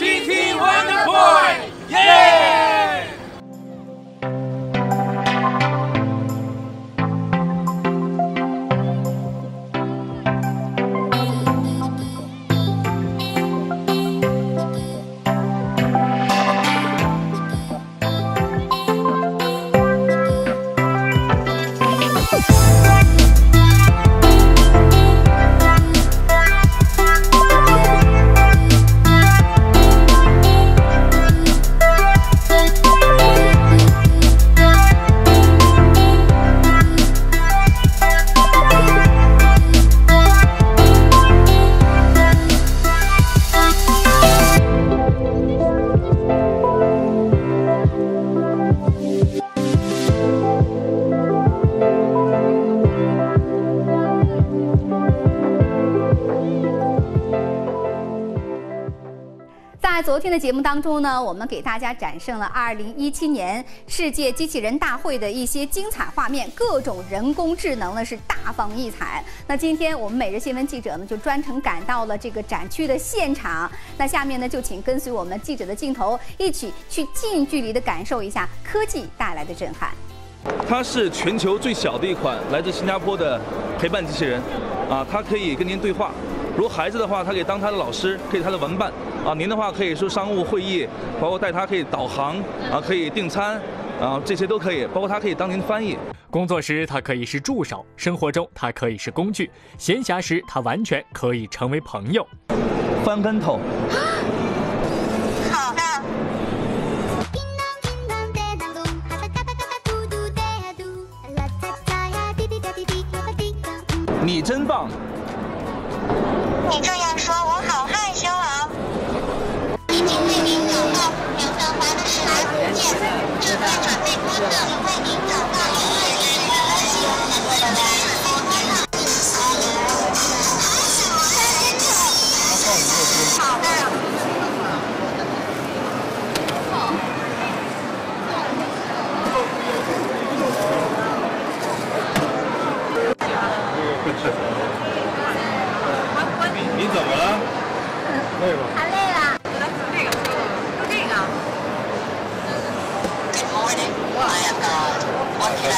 GT Wonder 在昨天的节目当中呢，我们给大家展示了2017年世界机器人大会的一些精彩画面，各种人工智能呢是大放异彩。那今天我们每日新闻记者呢就专程赶到了这个展区的现场。那下面呢就请跟随我们记者的镜头，一起去近距离的感受一下科技带来的震撼。它是全球最小的一款来自新加坡的陪伴机器人，啊，它可以跟您对话。如果孩子的话，他可以当他的老师，可以他的玩伴。啊，您的话可以说商务会议，包括带他可以导航，啊，可以订餐，啊，这些都可以。包括他可以当您的翻译。工作时他可以是助手，生活中他可以是工具，闲暇时他完全可以成为朋友。翻跟头。好的。你真棒！你这样说，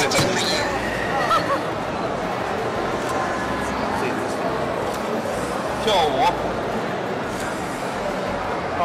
这舞。好、